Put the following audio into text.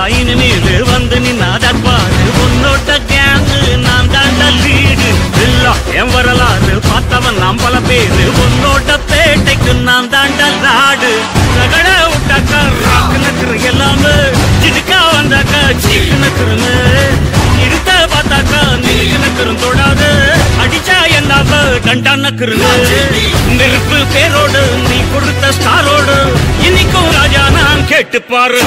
Line மீது வந்து நின்னா தற்பாரு உன்னோட்ட கேங்கு நான் தாண்ட லீடு. இல்ல என் வரலாறு பார்த்தவன் நாம் பல பேரு. உன்னோட்ட பேட்டைக்கு நான் தாண்ட நாடு. சகட விட்டாக்கா ராக்கு நக்குற எல்லாமே. சிடுக்கா வந்தாக்கா சீக்கு நக்குறமே. இருத்த பார்த்தாக்கா நீக்கு நக்குறும் தொடாது. அடிச்சா என்னாக டண்டா நக்குறங்க நெருப்பு பேரோடு நீ கொடுத்த ஸ்டாரோடு. இன்னைக்கும் ராஜா நான் கேட்டு பாரு.